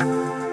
you.